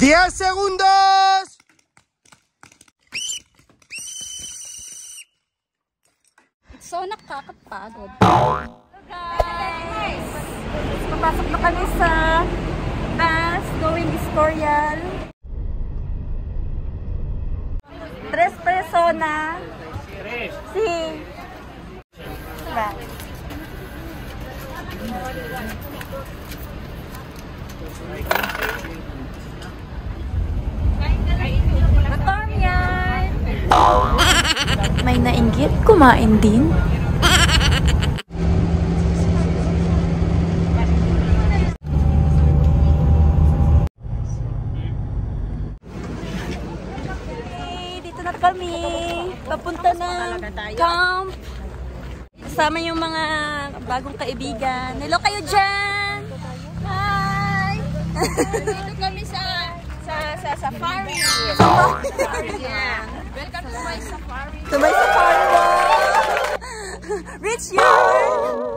¡Diez segundos! So, nakakapagod. Hello guys! Papasok na kami sa bus going Escorial. Tres persona. Si. Ba. Gutom yan! May nainggit, kumain din. Dito kami. Papunta na camp. Kasama yung mga bagong kaibigan. Hello kayo dyan! Dito kami sa sa sa safari. Safari. Yeah. Welcome to my safari. To my safari. Rich yard!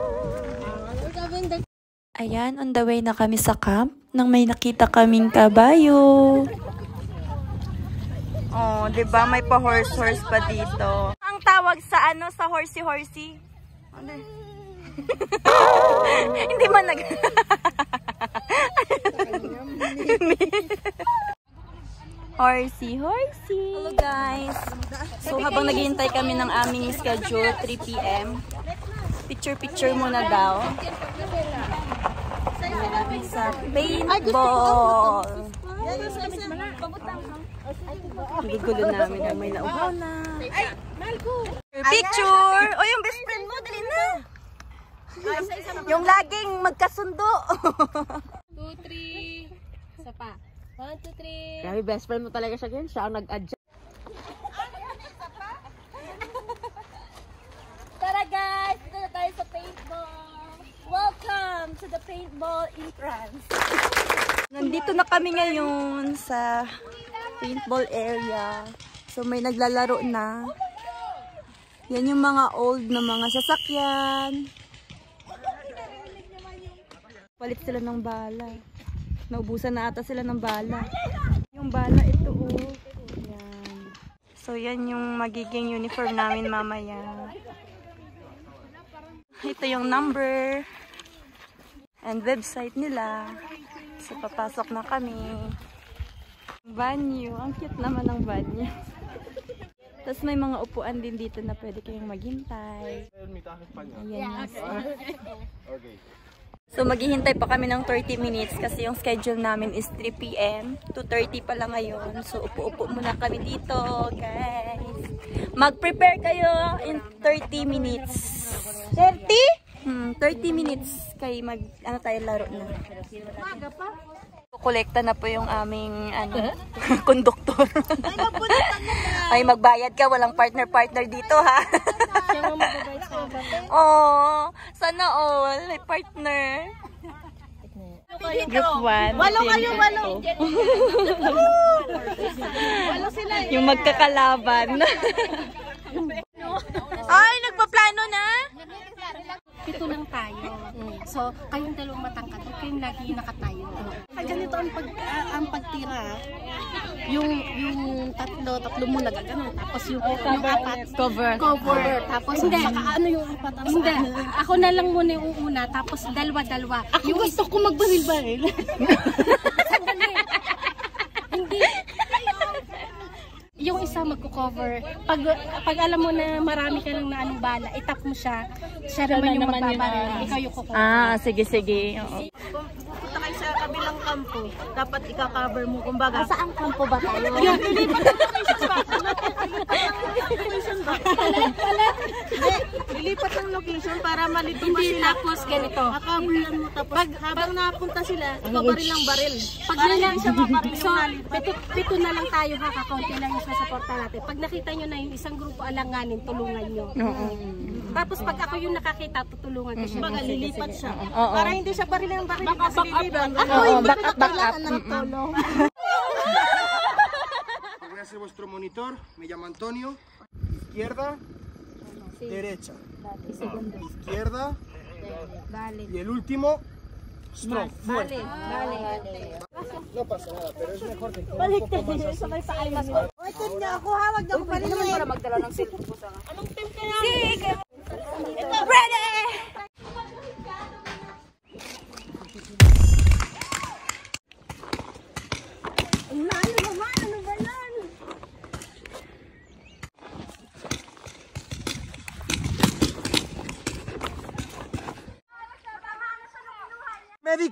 Ayan, on the way na kami sa camp nang may nakita kaming kabayo. Oh, 'di ba may pa horse horse pa dito. Ang tawag sa ano sa horsey horsey? Ano? Hindi man nag Horsey, horsey. Hello guys. So habang naghihintay kami ng aming schedule, 3 p.m. Picture picture muna daw. Sa paintball. Gugulo namin ang may nauhaw na. Picture! O yung best friend mo, dali na. Yung laging magkasundo. 2, 3. Isa pa. 1, 2, 3. Grabe, best friend mo talaga siya ganyan. Siya ang nag-adjust. Tara guys, dito na tayo sa paintball. Welcome to the paintball in France. Nandito na kami ngayon sa paintball area. So may naglalaro na. Yan yung mga old na mga sasakyan. Palit sila ng bala. Naubusan na ata sila ng bala. Yung bala ito oh. Yan. So yan yung magiging uniform namin mamaya. Ito yung number and website nila. So papasok na kami. Banyo. Ang cute naman ng banyo. Tapos may mga upuan din dito na pwede kayong maghintay. Ayan spot. So maghihintay pa kami ng 30 minutes kasi yung schedule namin is 3 p.m. 2.30 pa lang ngayon. So upo-upo muna kami dito guys. Mag-prepare kayo in 30 minutes. 30? Hmm, 30 minutes kay mag ano tayo laro na. Kolekta na po yung aming ano, konduktor. Ay, magbayad ka, walang partner-partner dito ha. Oh, sana all, may partner. Group 1. Walo kayo, walo. walo sila. Yung magkakalaban. Ay, nagpaplano na? Pito lang tayo. So, kayong dalawang matangkad, huwag kayong lagi nakatayo. Pag ganito ang, pag, ah, ang pagtira, yung yung tatlo, tatlo mo nagaganon. Tapos yung, yung apat, Cover. cover. Tapos hindi. Saka ano yung apat? Hindi. Ako na lang muna yung una, tapos dalawa-dalawa. Ako yung gusto ko magbaril-baril. hindi. Yung magko-cover. Pag pag alam mo na marami ka lang na anong bala, itap mo siya. Siya naman yung magbabaril. Ikaw yung kukover. Ah, sige, sige. Oo. Punta kayo sa kabilang kampo. Dapat ika-cover mo. Kumbaga, Saan kampo ba tayo? ilipat ang location para malito pa Hindi sila. tapos ganito. Makabaril mo. Tapos habang napunta sila, ikaw baril lang baril. Pag Para na hindi siya mabaril so, pito, pito na lang tayo ha, kakaunti lang yung sasuporta natin. Pag nakita nyo na yung isang grupo alanganin, tulungan nyo. Tapos pag ako yung nakakita, tutulungan ko siya. Kumbaga, lilipat siya. Oo. Para hindi siya baril lang baril. Baka back up lang. Oo, back up, back up. Voy a hacer vuestro monitor. Me llamo Antonio. izquierda, derecha. Dale. Ah, izquierda. Y el último. Strong. Vale. No pasa nada, pero es mejor que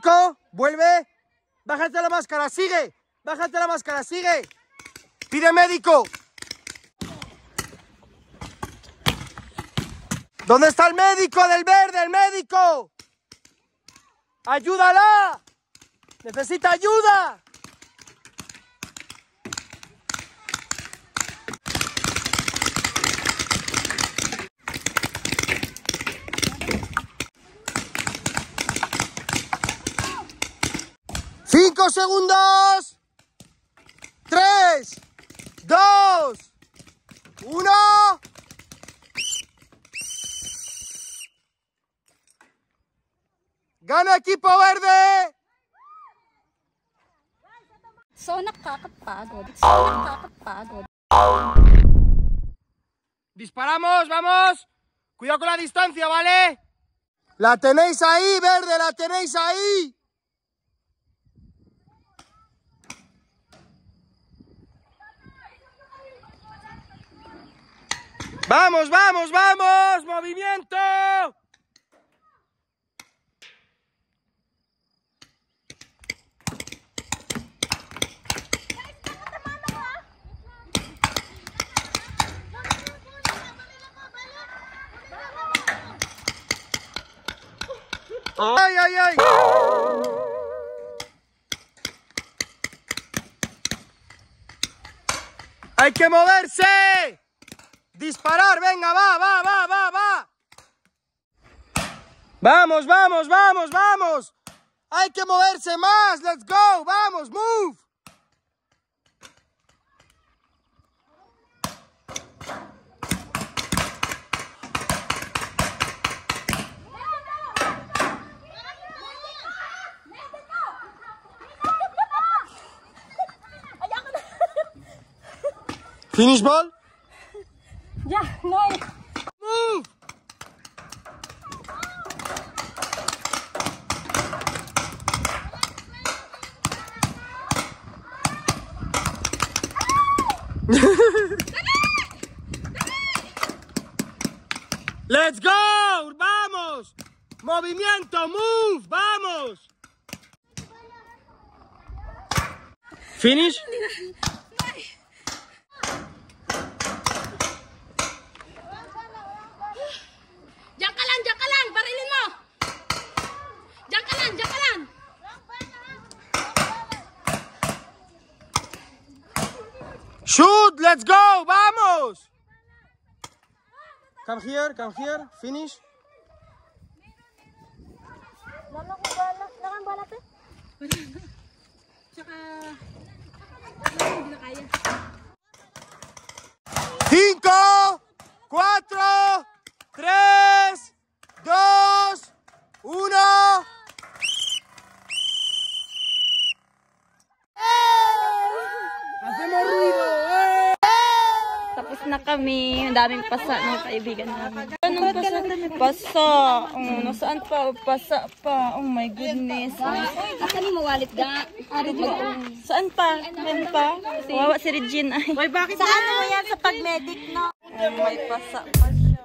Médico, vuelve. Bájate la máscara, sigue. Bájate la máscara, sigue. Pide médico. ¿Dónde está el médico del verde? El médico. Ayúdala. Necesita ayuda. Segundos. Tres, dos, uno. Gana equipo verde. So, nakakapagod. So, nakakapagod. Disparamos, vamos. Cuidado con la distancia, ¿vale? La tenéis ahí, verde, la tenéis ahí. Vamos, vamos, vamos. Movimiento. Ay, ay, ay. Hay que moverse. Disparar, venga, va, va, va, va, va. Vamos, vamos, vamos, vamos. Hay que moverse más. Let's go. Vamos, move. Finish ball. Yeah, no. Move. Let's go, vamos. Movimiento, move, vamos. Finish. Shoot, let's go, vamos. Come here, come here, finish. Cinco, cuatro, tres, dos, uno. Kami. Ang daming pasa ng kaibigan namin. Anong pasa? Pasa. Oh, nasaan pa? Pasa pa. Oh my goodness. Asan mo wallet ga? Mo. Saan pa? Meron pa? Wawa si Regine ay. bakit Sa ano mo yan sa pag-medic, no? Oh, may pasa pa siya.